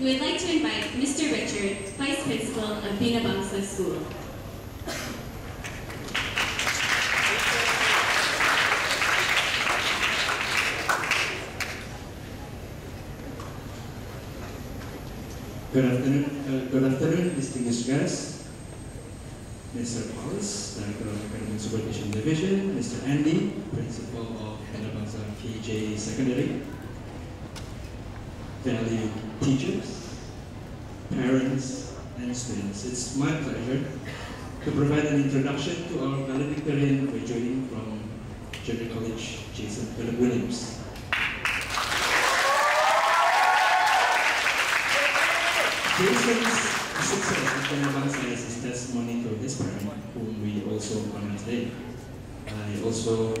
we would like to invite Mr. Richard, Vice Principal of Bina Bangsa School. Good afternoon, uh, good afternoon, distinguished guests. Mr. Paulus, Director of Academic Supervision Division, Mr. Andy, Principal of Bina Bangsa PJ Secondary, valued teachers, parents, and students. It's my pleasure to provide an introduction to our valedictorian graduating from Junior College, Jason Philip Williams. Jason's success at Bina Bangsa is his testimony to his parent, whom we also honor today. I also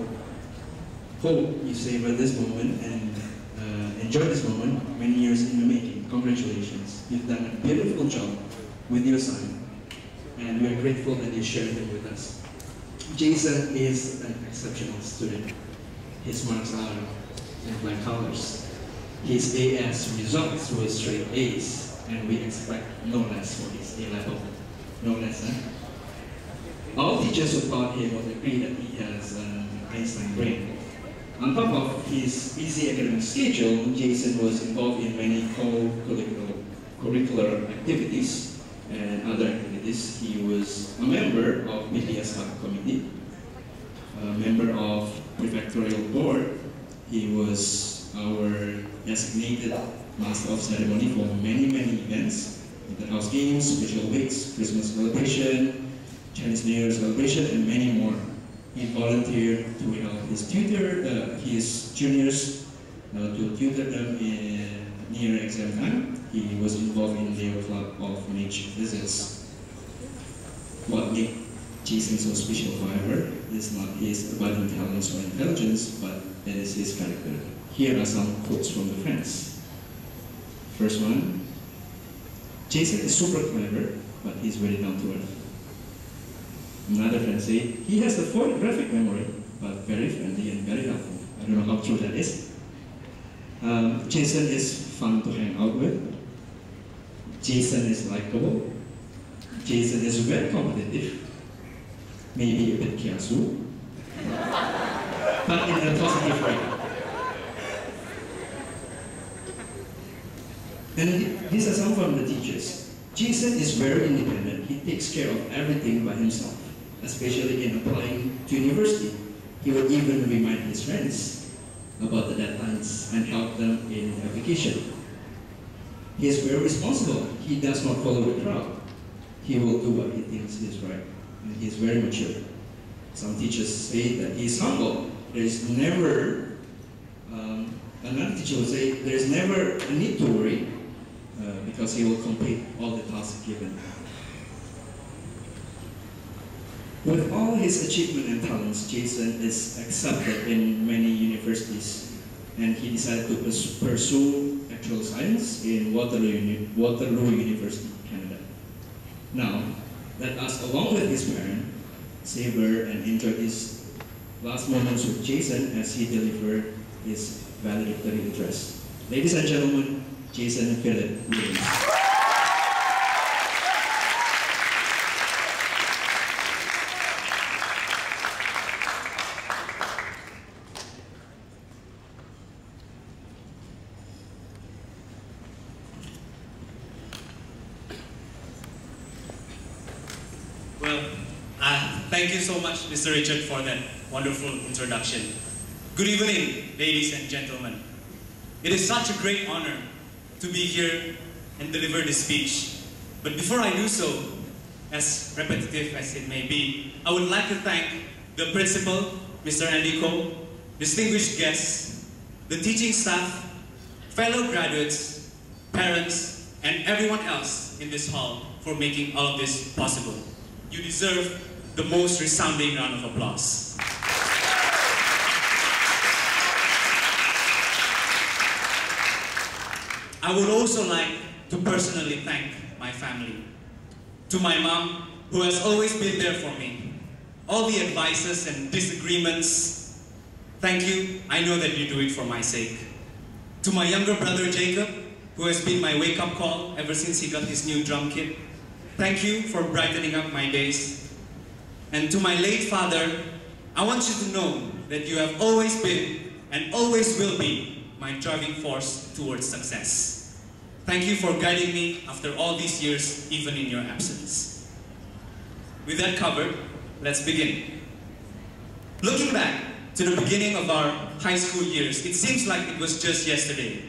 hope you savor this moment and enjoy this moment many years in the making. Congratulations. You've done a beautiful job with your son, and we're grateful that you shared it with us. Jason is an exceptional student. His marks are in black colors. His AS results were straight A's, and we expect no less for his A level. No less, huh? All teachers who taught him would agree that he has uh, an Einstein brain. On top of his busy academic schedule, Jason was involved in many co-curricular activities and other activities. He was a member of BTS Hub Committee, a member of prefectorial board. He was our designated master of ceremony for many, many events, the House Games, special weeks, Christmas celebration, Chinese New Year celebration, and many more. He volunteered to help his tutor, uh, his juniors, uh, to tutor them in near exam time. He was involved in their club of nature visits. What made Jason so special, however, is not his abundant talents or intelligence, but it is his character. Here are some quotes from the friends. First one, Jason is super clever, but he's very down to earth. Another friend say, he has the photographic memory, but very friendly and very helpful. I don't know how true that is. Um, Jason is fun to hang out with. Jason is likable. Jason is very competitive. Maybe a bit kiasu. but in a positive way. And these are some from the teachers. Jason is very independent. He takes care of everything by himself, especially in applying to university. He would even remind his friends about the deadlines and help them in application. He is very responsible. He does not follow the crowd. He will do what he thinks is right. And he is very mature. Some teachers say that he is humble. There is never, um, another teacher will say, there is never a need to worry uh, because he will complete all the tasks given. With all his achievement and talents, Jason is accepted in many universities, and he decided to pursue actuarial science in Waterloo, Uni Waterloo University, Canada. Now, let us, along with his parents, savor and enjoy his last moments with Jason as he delivered his valedictory address. Ladies and gentlemen, Jason Philip Williams. Well, uh, thank you so much, Mr. Richard, for that wonderful introduction. Good evening, ladies and gentlemen. It is such a great honor to be here and deliver this speech. But before I do so, as repetitive as it may be, I would like to thank the principal, Mr. Andy Ko, distinguished guests, the teaching staff, fellow graduates, parents, and everyone else in this hall for making all of this possible. You deserve the most resounding round of applause. I would also like to personally thank my family. To my mom, who has always been there for me. All the advices and disagreements, thank you. I know that you do it for my sake. To my younger brother Jacob, who has been my wake-up call ever since he got his new drum kit. Thank you for brightening up my days. And to my late father, I want you to know that you have always been and always will be my driving force towards success. Thank you for guiding me after all these years, even in your absence. With that covered, let's begin. Looking back to the beginning of our high school years, it seems like it was just yesterday.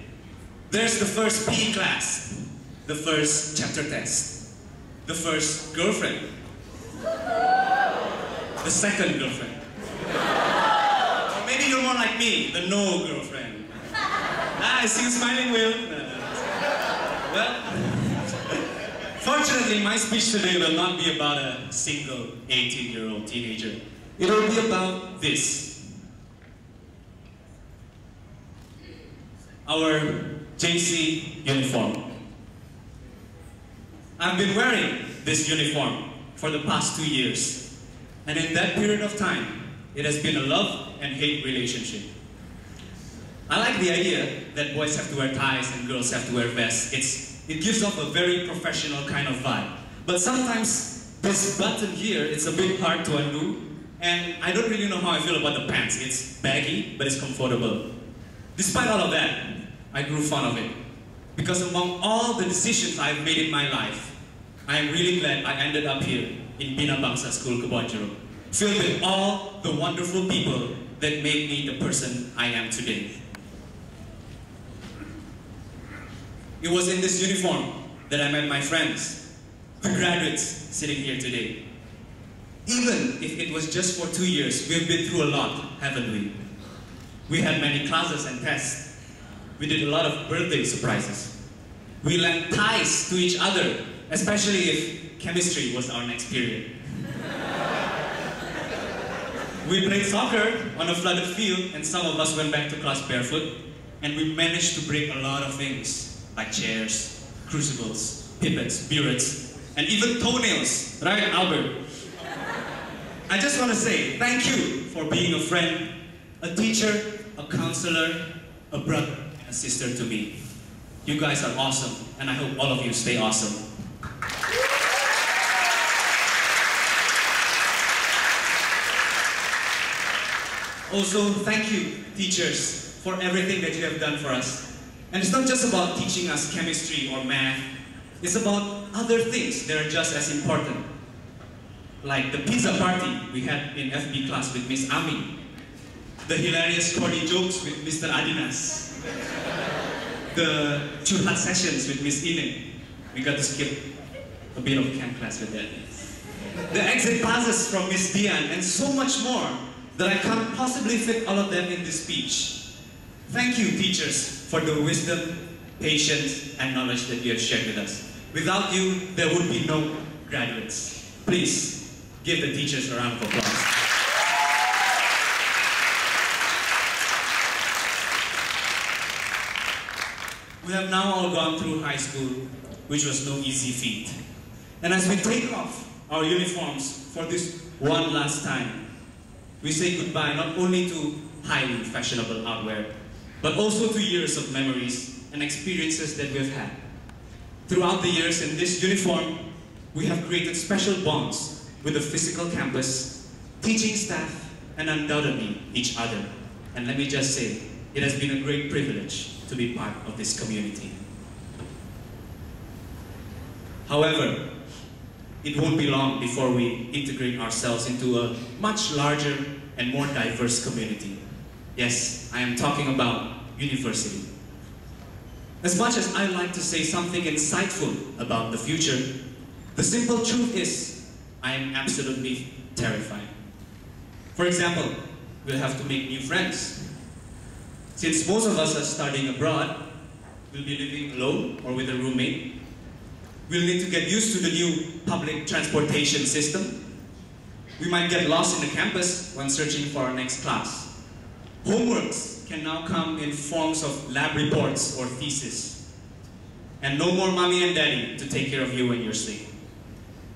There's the first PE class, the first chapter test, the first girlfriend, the second girlfriend. Or maybe you're more like me, the no girlfriend. Ah, I see you smiling, Will. No, no. Well, fortunately, my speech today will not be about a single 18-year-old teenager. It will be about this. Our JC uniform. I've been wearing this uniform for the past two years. And in that period of time, it has been a love and hate relationship. I like the idea that boys have to wear ties and girls have to wear vests. It's, it gives off a very professional kind of vibe. But sometimes this button here is a bit hard to undo. And I don't really know how I feel about the pants. It's baggy, but it's comfortable. Despite all of that, I grew fond of it. Because among all the decisions I've made in my life, I am really glad I ended up here in Bina Bangsa School, Kebon Jeruk, filled with all the wonderful people that made me the person I am today. It was in this uniform that I met my friends, the graduates sitting here today. Even if it was just for two years, we've been through a lot, haven't we? We had many classes and tests. We did a lot of birthday surprises. We lent ties to each other, especially if chemistry was our next period. we played soccer on a flooded field, and some of us went back to class barefoot, and we managed to break a lot of things, like chairs, crucibles, pipettes, burettes, and even toenails, right, Albert? I just want to say thank you for being a friend, a teacher, a counselor, a brother, sister to me. You guys are awesome, and I hope all of you stay awesome. Also, thank you, teachers, for everything that you have done for us. And it's not just about teaching us chemistry or math, it's about other things that are just as important. Like the pizza party we had in FB class with Miss Ami, the hilarious corny jokes with Mr. Adinas, the curhat sessions with Miss Ine. We got to skip a bit of camp class with that. The exit passes from Miss Dian and so much more that I can't possibly fit all of them in this speech. Thank you, teachers, for the wisdom, patience, and knowledge that you have shared with us. Without you, there would be no graduates. Please, give the teachers a round of applause. We have now all gone through high school, which was no easy feat. And as we take off our uniforms for this one last time, we say goodbye not only to highly fashionable outwear, but also to years of memories and experiences that we've had. Throughout the years in this uniform, we have created special bonds with the physical campus, teaching staff, and undoubtedly each other. And let me just say, it has been a great privilege to be part of this community. However, it won't be long before we integrate ourselves into a much larger and more diverse community. Yes, I am talking about university. As much as I like to say something insightful about the future, the simple truth is I am absolutely terrified. For example, we'll have to make new friends. Since most of us are studying abroad, we'll be living alone or with a roommate. We'll need to get used to the new public transportation system. We might get lost in the campus when searching for our next class. Homeworks can now come in forms of lab reports or thesis. And no more mommy and daddy to take care of you when you're asleep.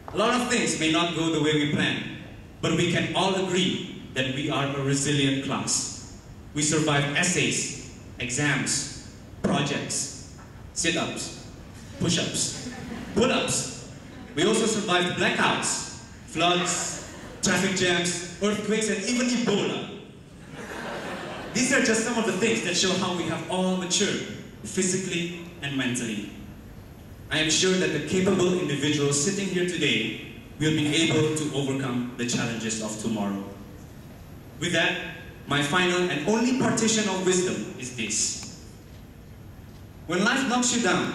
A lot of things may not go the way we plan, but we can all agree that we are a resilient class. We survive essays, exams, projects, sit-ups, push-ups, pull-ups. We also survived blackouts, floods, traffic jams, earthquakes, and even Ebola. These are just some of the things that show how we have all matured, physically and mentally. I am sure that the capable individuals sitting here today will be able to overcome the challenges of tomorrow. With that, my final and only partition of wisdom is this. When life knocks you down,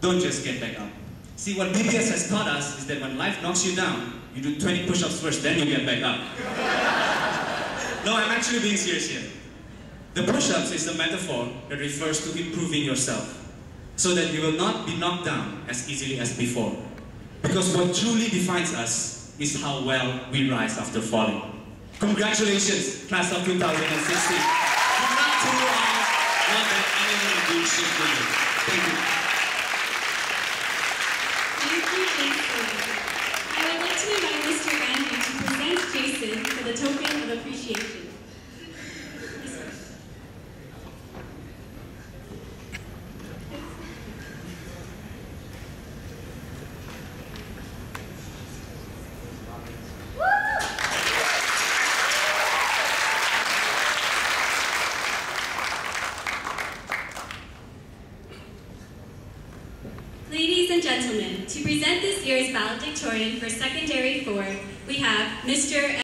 don't just get back up. See, what BBS has taught us is that when life knocks you down, you do 20 push-ups first, then you get back up. no, I'm actually being serious here. The push-ups is a metaphor that refers to improving yourself so that you will not be knocked down as easily as before. Because what truly defines us is how well we rise after falling. Congratulations, class of 2016. You're not too long, not that anyone will shit with you. Thank you. Thank you, Jason. I would like to invite Mr. Andrew to present Jason for the token of appreciation. Ladies and gentlemen, to present this year's valedictorian for secondary four, we have Mr.